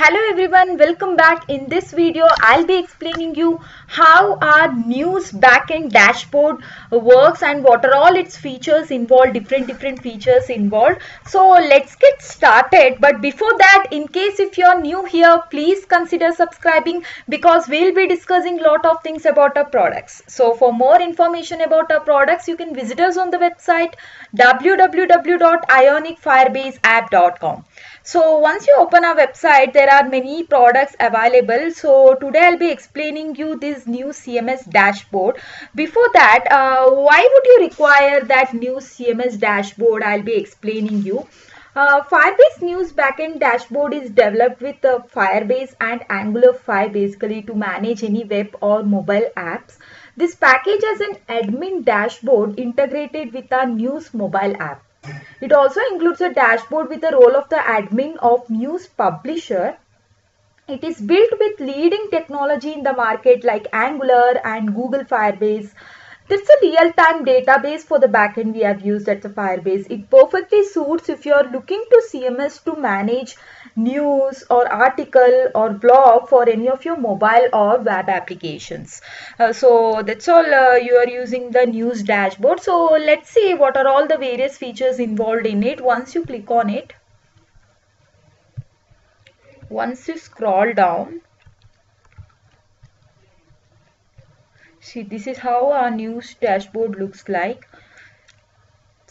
Hello everyone, welcome back. In this video, I'll be explaining you how our news backend dashboard works and what are all its features involved, different different features involved. So let's get started. But before that, in case if you're new here, please consider subscribing because we'll be discussing lot of things about our products. So for more information about our products, you can visit us on the website www.ionicfirebaseapp.com. So once you open our website, there are many products available. So today I'll be explaining you this new CMS dashboard. Before that, uh, why would you require that new CMS dashboard? I'll be explaining you. Uh, Firebase News Backend Dashboard is developed with uh, Firebase and Angular 5 basically to manage any web or mobile apps. This package has an admin dashboard integrated with our news mobile app. It also includes a dashboard with the role of the admin of news publisher. It is built with leading technology in the market like Angular and Google Firebase. It's a real-time database for the backend we have used at the Firebase. It perfectly suits if you're looking to CMS to manage news or article or blog for any of your mobile or web applications. Uh, so that's all uh, you are using the news dashboard. So let's see what are all the various features involved in it once you click on it. Once you scroll down, see this is how our news dashboard looks like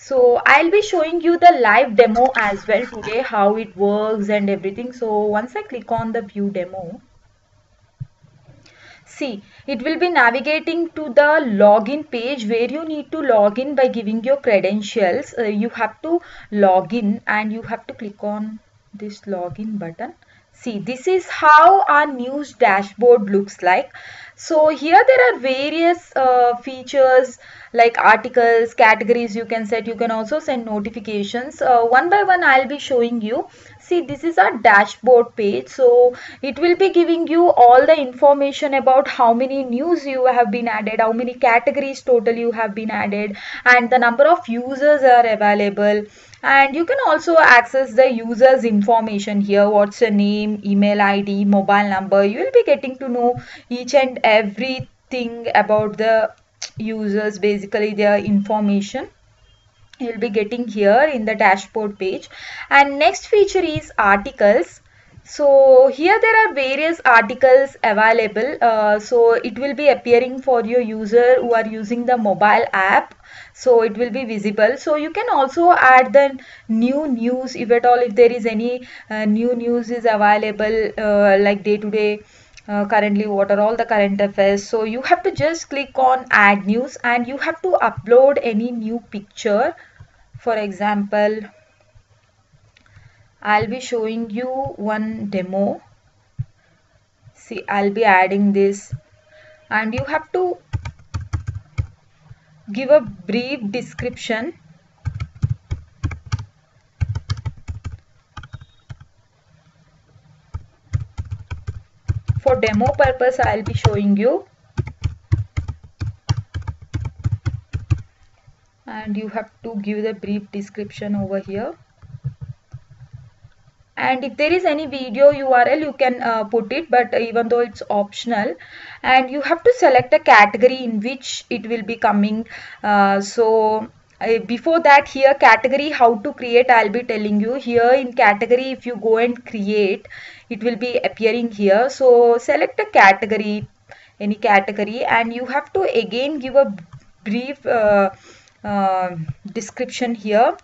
so I'll be showing you the live demo as well today how it works and everything. So once I click on the view demo see it will be navigating to the login page where you need to log in by giving your credentials. Uh, you have to log in and you have to click on this login button. See this is how our news dashboard looks like so here there are various uh, features like articles, categories you can set. You can also send notifications. Uh, one by one I'll be showing you. See this is our dashboard page. So it will be giving you all the information about how many news you have been added, how many categories total you have been added and the number of users are available and you can also access the users information here what's your name email id mobile number you will be getting to know each and everything about the users basically their information you'll be getting here in the dashboard page. And next feature is articles. So here there are various articles available. Uh, so it will be appearing for your user who are using the mobile app. So it will be visible. So you can also add the new news if at all if there is any uh, new news is available uh, like day to day uh, currently what are all the current affairs. So you have to just click on add news and you have to upload any new picture for example I'll be showing you one demo. See I'll be adding this. And you have to give a brief description. For demo purpose I'll be showing you and you have to give the brief description over here. And if there is any video URL you can uh, put it but even though it's optional and you have to select a category in which it will be coming uh, so uh, before that here category how to create I'll be telling you. Here in category if you go and create it will be appearing here. So select a category any category and you have to again give a brief uh, description here.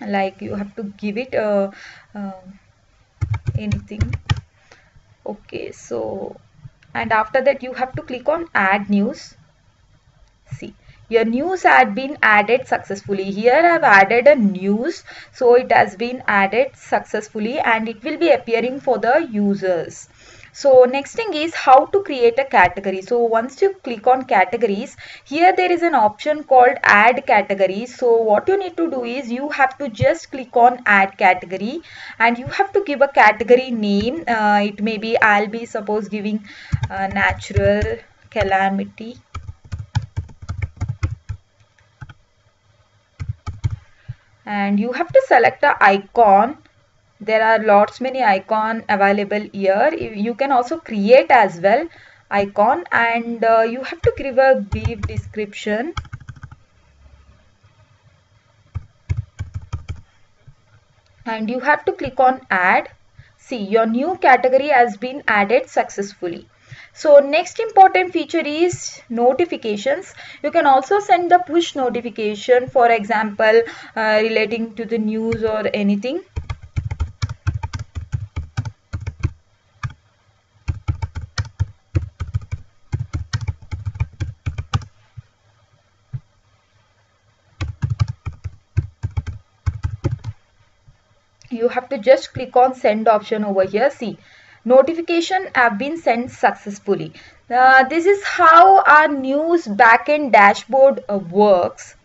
Like you have to give it uh, uh, anything. Okay so and after that you have to click on add news. See your news had been added successfully. Here I have added a news. So it has been added successfully and it will be appearing for the users so next thing is how to create a category. So once you click on categories, here there is an option called add category. So what you need to do is you have to just click on add category and you have to give a category name. Uh, it may be I'll be suppose giving uh, natural calamity. And you have to select the icon there are lots many icon available here you can also create as well icon and uh, you have to give a brief description and you have to click on add see your new category has been added successfully so next important feature is notifications. You can also send the push notification for example uh, relating to the news or anything. You have to just click on send option over here see notification have been sent successfully. Uh, this is how our news backend dashboard uh, works.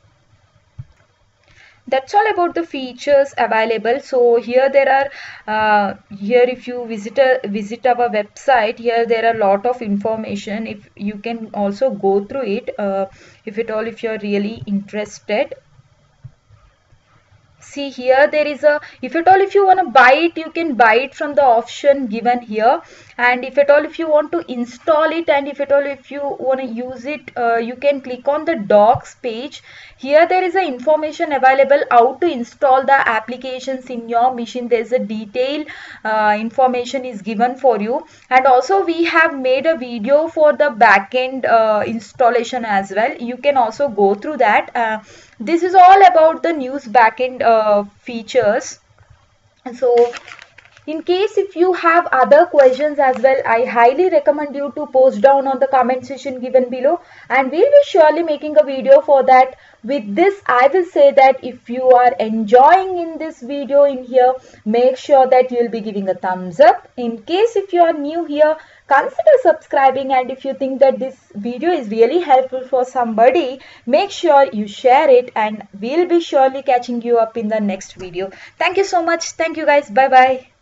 That's all about the features available. So here there are, uh, here if you visit, a, visit our website, here there are a lot of information. If you can also go through it, uh, if at all if you're really interested see here there is a if at all if you want to buy it you can buy it from the option given here. And if at all if you want to install it and if at all if you want to use it uh, you can click on the docs page. Here there is a information available how to install the applications in your machine. There's a detailed uh, information is given for you. And also we have made a video for the backend uh, installation as well. You can also go through that. Uh, this is all about the news backend uh, features. So in case if you have other questions as well i highly recommend you to post down on the comment section given below. And we'll be surely making a video for that. With this i will say that if you are enjoying in this video in here make sure that you'll be giving a thumbs up. In case if you are new here consider subscribing. And if you think that this video is really helpful for somebody make sure you share it. And we'll be surely catching you up in the next video. Thank you so much. Thank you guys. Bye bye